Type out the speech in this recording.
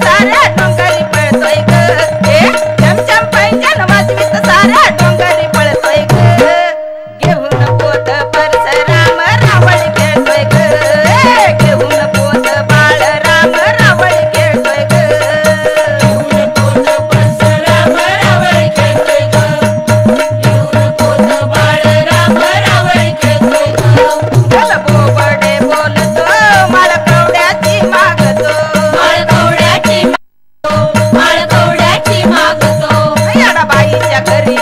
Salazar. चकरी